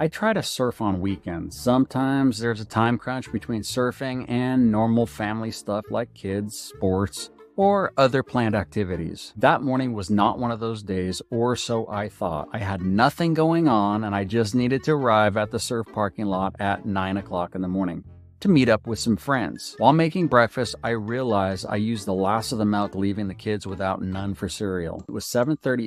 I try to surf on weekends. Sometimes there's a time crunch between surfing and normal family stuff like kids, sports, or other planned activities. That morning was not one of those days, or so I thought. I had nothing going on and I just needed to arrive at the surf parking lot at 9 o'clock in the morning to meet up with some friends. While making breakfast, I realized I used the last of the milk leaving the kids without none for cereal. It was 7:30